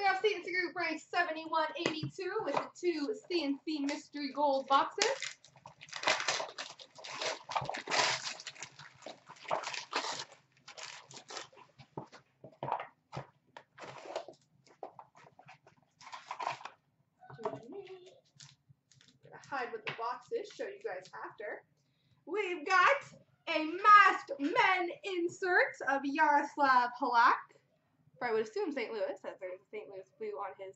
Starting off CNC Group break 7182 with the two CNC Mystery Gold boxes. Hide what the box is, show you guys after. We've got a masked men insert of Yaroslav Halak. I would assume St. Louis, as there's St. Louis blue on his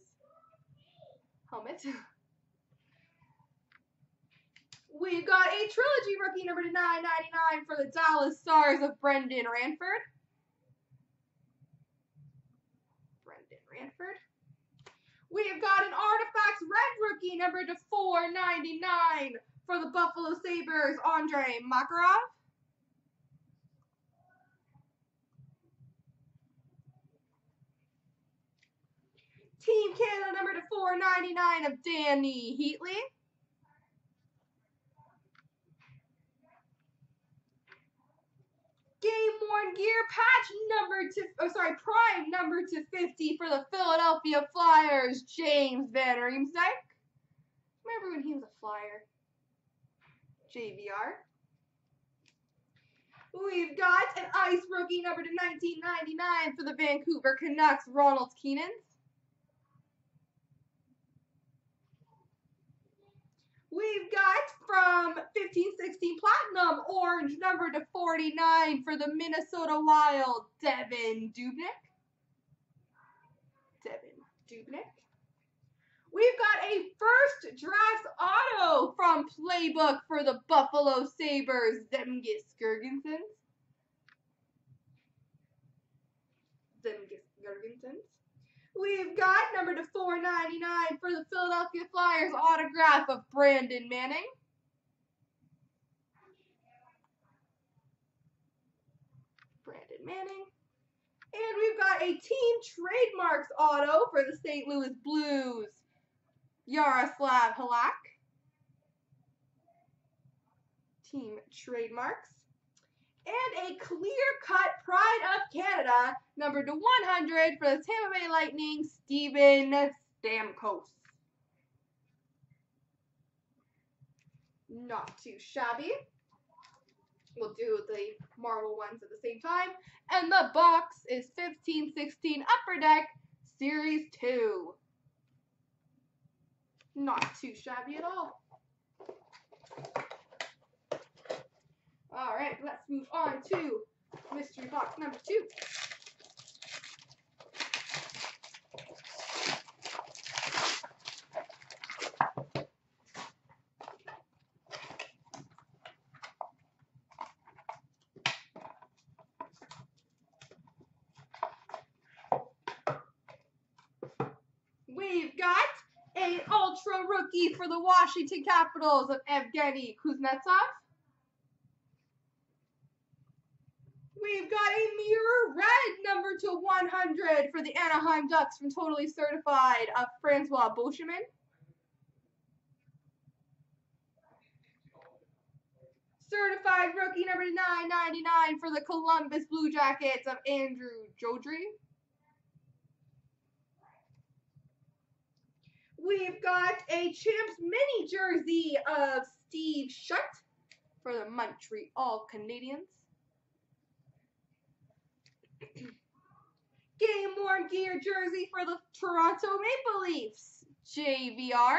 helmet. We've got a trilogy rookie number to 999 for the Dallas Stars of Brendan Ranford. Brendan Ranford. We've got an Artifacts Red rookie number to 499 for the Buffalo Sabres, Andre Makarov. Team Canada number to 499 of Dany Heatley. Game worn gear patch number to oh sorry, prime number to 50 for the Philadelphia Flyers, James Van Riemsdyk. Remember when he was a flyer? JVR. We've got an ice rookie number to 1999 for the Vancouver Canucks, Ronalds Kenins. We've got from 1516 Platinum Orange number to 49 for the Minnesota Wild, Devan Dubnyk. Devan Dubnyk. We've got a first draft auto from Playbook for the Buffalo Sabres, Zemgus Girgensons. Zemgus Girgensons. We've got number to 499 for the Philadelphia Flyers autograph of Brandon Manning. Brandon Manning. And we've got a team trademarks auto for the St. Louis Blues, Yaroslav Halak. Team trademarks. And a clear cut Pride of Canada, number to 100 for the Tampa Bay Lightning, Steven Stamkos. Not too shabby. We'll do the Marvel ones at the same time. And the box is 1516 Upper Deck Series 2. Not too shabby at all. All right, let's move on to mystery box number two. We've got an ultra rookie for the Washington Capitals of Evgeny Kuznetsov. We've got a mirror red number to 100 for the Anaheim Ducks from Totally Certified of Francois Beauchemin. Certified rookie number 999 for the Columbus Blue Jackets of Andrew Joudrey. We've got a Champs Mini jersey of Steve Shutt for the Montreal Canadiens. Game worn gear jersey for the Toronto Maple Leafs. JVR.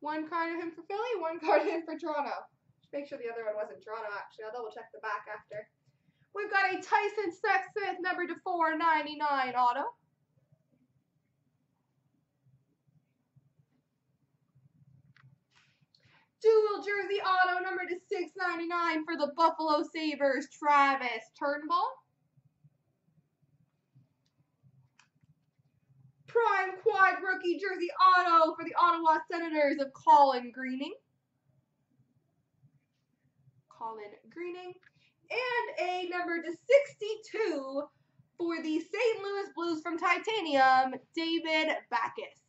One card of him for Philly, one card of him for Toronto. Make sure the other one wasn't Toronto, actually. I'll double check the back after. We've got a Tyson Sexsmith number to 499 auto. Dual jersey auto number to 699 for the Buffalo Sabres, Travis Turnbull. Prime quad rookie jersey auto for the Ottawa Senators of Colin Greening. Colin Greening. And a number to 62 for the St. Louis Blues from Titanium, David Backes.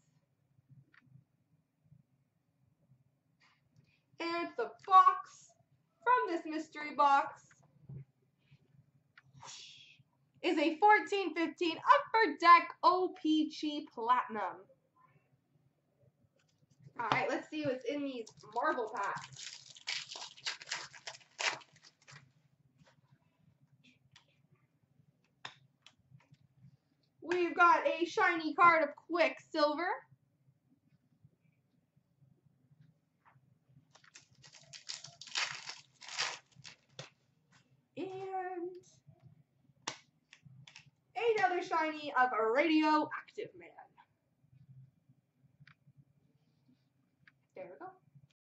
And the box from this mystery box is a 1415 Upper Deck OPC Platinum. Alright, let's see what's in these Marvel packs. We've got a shiny card of Quicksilver. And another shiny of a radioactive man.